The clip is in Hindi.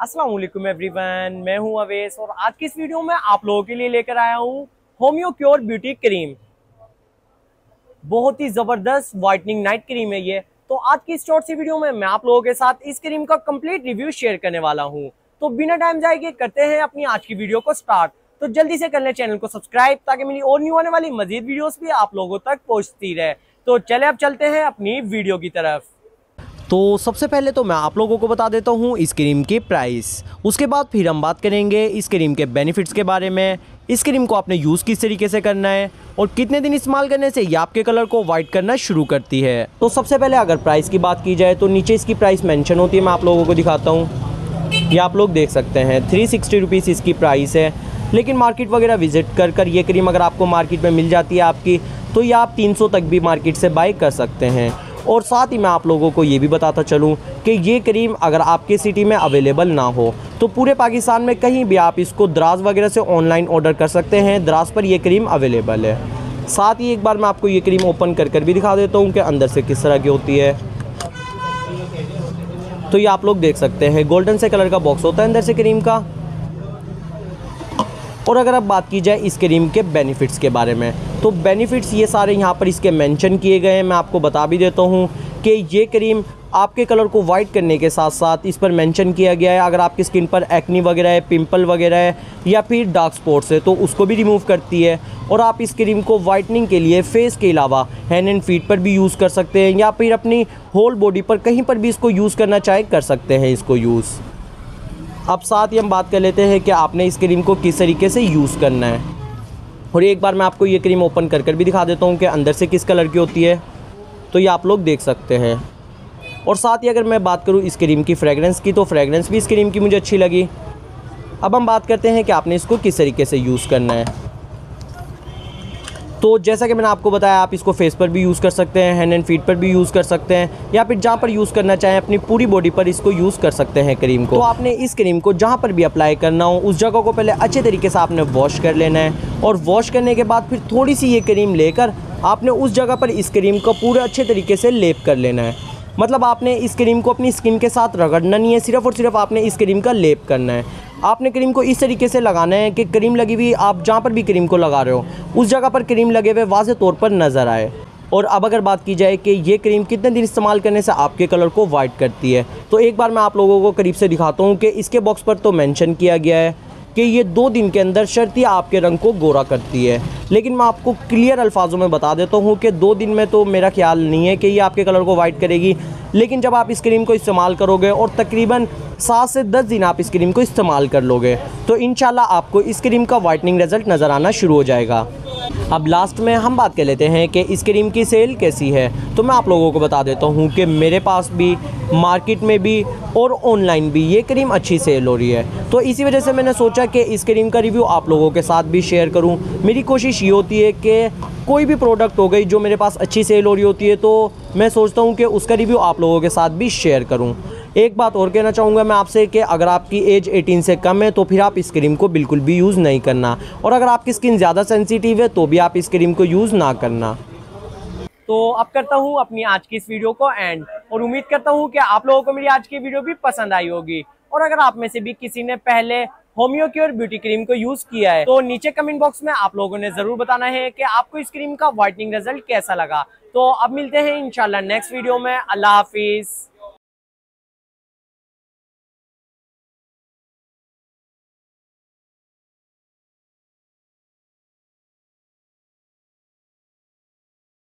वालेकुम एवरीवन मैं हूँ अवेश और आज की इस वीडियो में आप लोगों के लिए लेकर आया हूँ होम्यो क्योर ब्यूटी क्रीम बहुत ही ज़बरदस्त वाइटनिंग नाइट क्रीम है ये। तो आज की इस शॉर्ट सी वीडियो में मैं आप लोगों के साथ इस क्रीम का कंप्लीट रिव्यू शेयर करने वाला हूँ। तो बिना टाइम जाएगी करते हैं अपनी आज की वीडियो को स्टार्ट तो जल्दी से कर ले चैनल को सब्सक्राइब ताकि मेरी और न्यू आने वाली मजीद वीडियोस भी आप लोगों तक पहुँचती रहे। तो चले, अब चलते हैं अपनी वीडियो की तरफ़। तो सबसे पहले तो मैं आप लोगों को बता देता हूँ इस क्रीम की प्राइस। उसके बाद फिर हम बात करेंगे इस क्रीम के बेनिफिट्स के बारे में। इस क्रीम को आपने यूज़ किस तरीके से करना है और कितने दिन इस्तेमाल करने से ये आपके कलर को वाइट करना शुरू करती है। तो सबसे पहले अगर प्राइस की बात की जाए तो नीचे इसकी प्राइस मेंशन होती है, मैं आप लोगों को दिखाता हूँ। ये आप लोग देख सकते हैं थ्री सिक्सटी रुपीज़ इसकी प्राइस है। लेकिन मार्केट वगैरह विज़िट कर कर ये क्रीम अगर आपको मार्केट में मिल जाती है आपकी तो ये आप 300 तक भी मार्केट से बाई कर सकते हैं। और साथ ही मैं आप लोगों को ये भी बताता चलूँ कि ये क्रीम अगर आपके सिटी में अवेलेबल ना हो तो पूरे पाकिस्तान में कहीं भी आप इसको द्राज वगैरह से ऑनलाइन ऑर्डर कर सकते हैं। द्राज पर यह क्रीम अवेलेबल है। साथ ही एक बार मैं आपको ये क्रीम ओपन कर कर भी दिखा देता हूँ कि अंदर से किस तरह की होती है। तो ये आप लोग देख सकते हैं, गोल्डन से कलर का बॉक्स होता है अंदर से क्रीम का। और अगर अब बात की जाए इस क्रीम के बेनिफिट्स के बारे में तो बेनिफिट्स ये सारे यहाँ पर इसके मेंशन किए गए हैं। मैं आपको बता भी देता हूँ कि ये क्रीम आपके कलर को वाइट करने के साथ साथ इस पर मेंशन किया गया है। अगर आपकी स्किन पर एक्नी वगैरह है पिंपल वगैरह है या फिर डार्क स्पॉट्स है तो उसको भी रिमूव करती है। और आप इस क्रीम को वाइटनिंग के लिए फेस के अलावा हैंड एंड फीट पर भी यूज़ कर सकते हैं या फिर अपनी होल बॉडी पर कहीं पर भी इसको यूज़ करना चाहे, कर सकते हैं इसको यूज़ अब साथ ही हम बात कर लेते हैं कि आपने इस क्रीम को किस तरीके से यूज़ करना है। और एक बार मैं आपको ये क्रीम ओपन कर कर भी दिखा देता हूँ कि अंदर से किस कलर की होती है। तो ये आप लोग देख सकते हैं। और साथ ही अगर मैं बात करूँ इस क्रीम की फ्रेगरेंस की तो फ्रेगरेंस भी इस क्रीम की मुझे अच्छी लगी। अब हम बात करते हैं कि आपने इसको किस तरीके से यूज़ करना है। तो जैसा कि मैंने आपको बताया, आप इसको फेस पर भी यूज़ कर सकते हैं हैंड एंड फीट पर भी यूज़ कर सकते हैं, या फिर जहाँ पर यूज़ करना चाहें, अपनी पूरी बॉडी पर इसको यूज़ कर सकते हैं क्रीम को। तो आपने इस क्रीम को जहाँ पर भी अप्लाई करना हो, उस जगह को पहले अच्छे तरीके से आपने वॉश कर लेना है और वॉश करने के बाद फिर थोड़ी सी ये क्रीम लेकर आपने उस जगह पर इस क्रीम को पूरे अच्छे तरीके से लेप कर लेना है। मतलब आपने इस क्रीम को अपनी स्किन के साथ रगड़ना नहीं है, सिर्फ़ और सिर्फ़ आपने इस क्रीम का लेप करना है। आपने क्रीम को इस तरीके से लगाना है कि क्रीम लगी हुई, आप जहाँ पर भी क्रीम को लगा रहे हो, उस जगह पर क्रीम लगे हुए वाज तौर पर नज़र आए। और अब अगर बात की जाए कि ये क्रीम कितने दिन इस्तेमाल करने से आपके कलर को वाइट करती है तो एक बार मैं आप लोगों को करीब से दिखाता हूँ कि इसके बॉक्स पर तो मेंशन किया गया है। कि ये दो दिन के अंदर शर्ती आपके रंग को गोरा करती है। लेकिन मैं आपको क्लियर अल्फाजों में बता देता हूँ कि दो दिन में तो मेरा ख्याल नहीं है कि ये आपके कलर को वाइट करेगी। लेकिन जब आप इस क्रीम को इस्तेमाल करोगे और तकरीबन सात से दस दिन आप इस क्रीम को इस्तेमाल कर लोगे तो इन आपको इस क्रीम का वाइटनिंग रिज़ल्ट नज़र आना शुरू हो जाएगा। अब लास्ट में हम बात कर लेते हैं कि इस क्रीम की सेल कैसी है। तो मैं आप लोगों को बता देता हूँ कि मेरे पास भी मार्केट में भी और ऑनलाइन भी ये क्रीम अच्छी सेल हो रही है। तो इसी वजह से मैंने सोचा कि इस क्रीम का रिव्यू आप लोगों के साथ भी शेयर करूँ। मेरी कोशिश ये होती है कि कोई भी प्रोडक्ट हो गई जो मेरे पास अच्छी सेल हो रही होती है तो मैं सोचता हूँ कि उसका रिव्यू आप लोगों के साथ भी शेयर करूँ। एक बात और कहना चाहूँगा मैं आपसे कि अगर आपकी एज 18 से कम है तो फिर आप इस क्रीम को बिल्कुल भी यूज़ नहीं करना। और अगर आपकी स्किन ज़्यादा सेंसिटिव है तो भी आप इस क्रीम को यूज़ ना करना। तो अब करता हूँ अपनी आज की इस वीडियो को एंड और उम्मीद करता हूँ कि आप लोगों को मेरी आज की वीडियो भी पसंद आई होगी। और अगर आप में से भी किसी ने पहले होम्यो क्योर ब्यूटी क्रीम को यूज़ किया है तो नीचे कमेंट बॉक्स में आप लोगों ने ज़रूर बताना है कि आपको इस क्रीम का व्हाइटनिंग रिज़ल्ट कैसा लगा। तो अब मिलते हैं इंशाल्लाह नेक्स्ट वीडियो में। अल्लाह हाफिज।